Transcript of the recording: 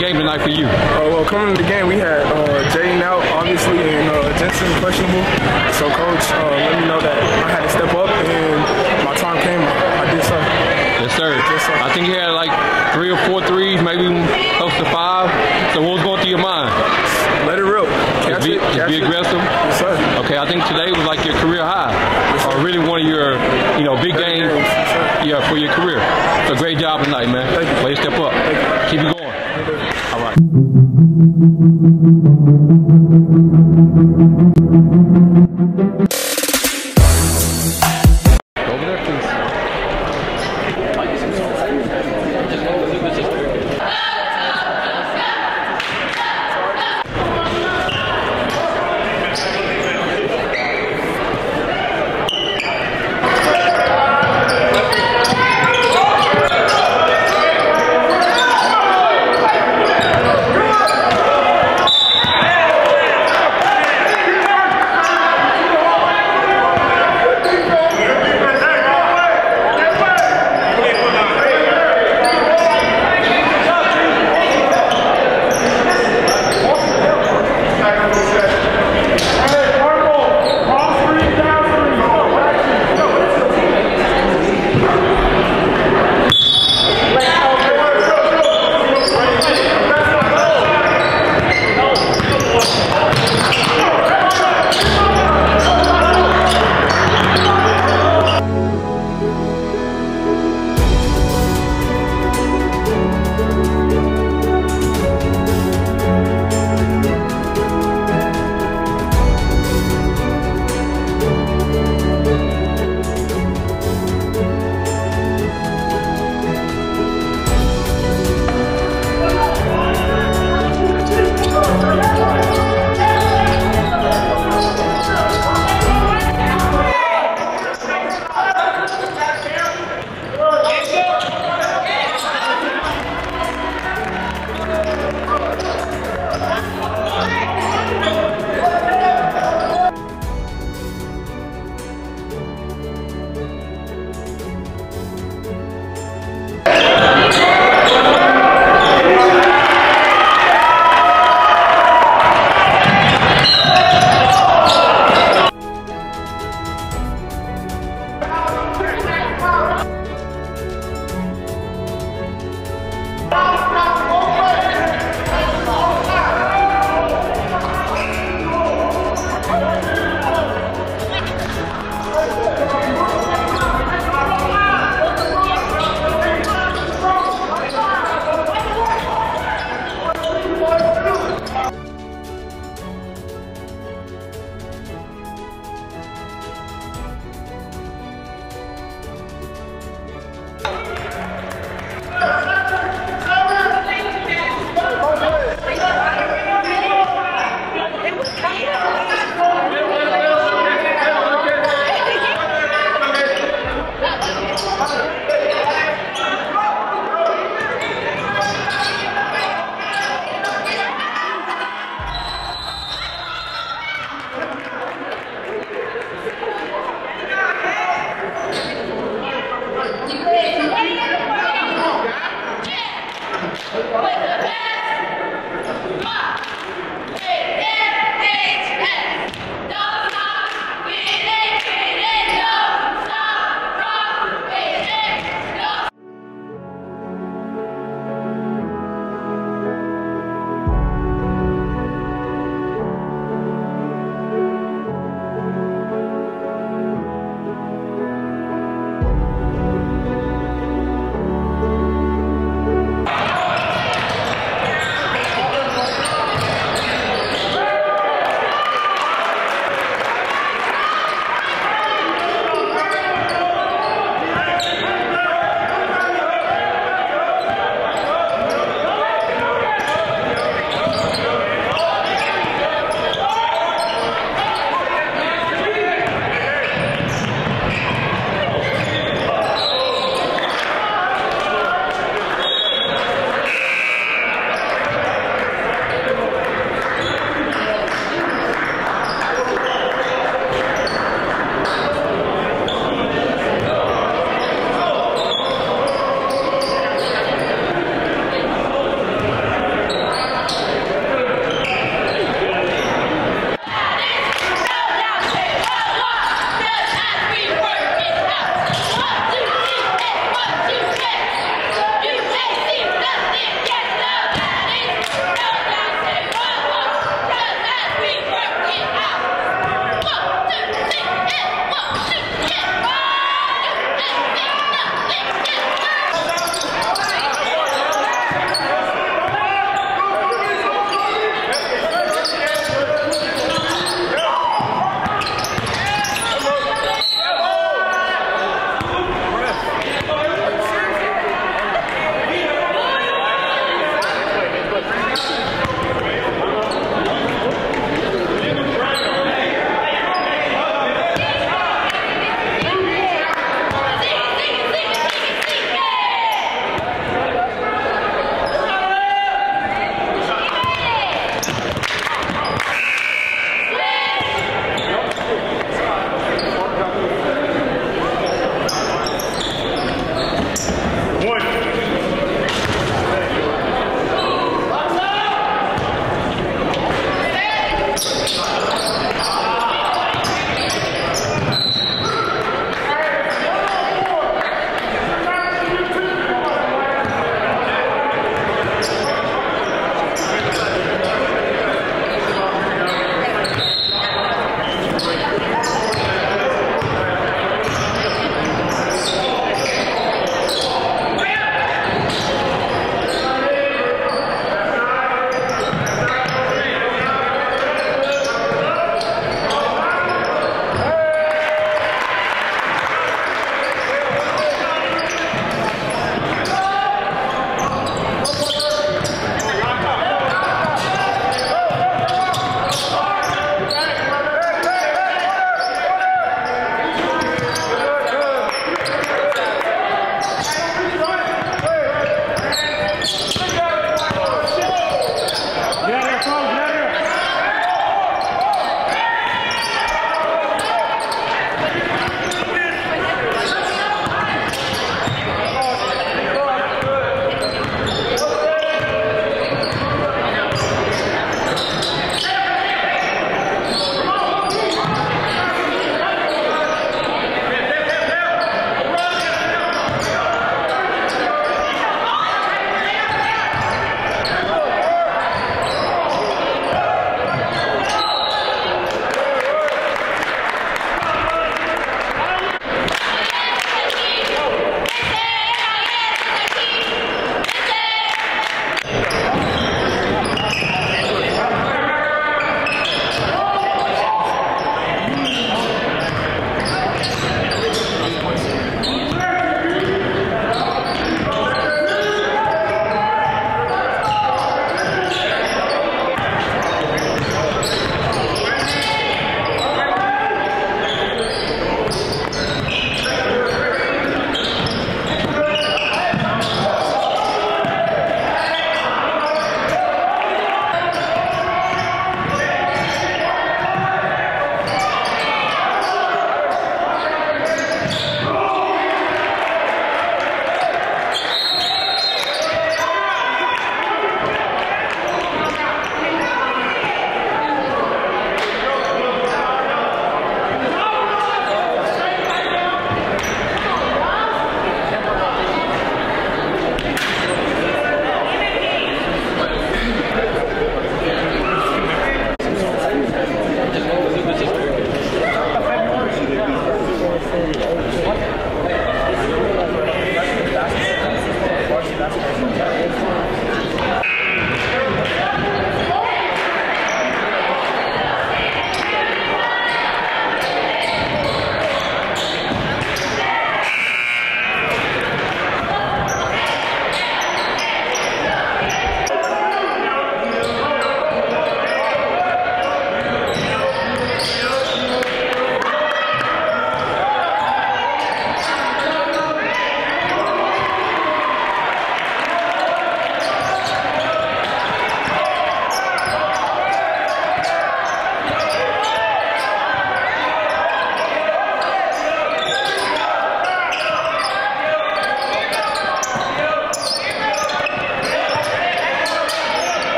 game tonight for you. Uh, well, coming to the game, we had uh, Jaden out, obviously, and uh, Jensen questionable. So, coach uh, let me know that I had to step up, and my time came. I did so. Yes, sir. Yes, sir. I think you had like three or four threes, maybe close to five. So what was going through your mind? Let it rip. Catch Just be, it. just catch be aggressive. Yes, sir. Okay, I think today was like your career high, or really one of your, you know, big games, games, yes, yeah, for your career. So great job tonight, man. Thank you. Way to step up. Keep it going. All right.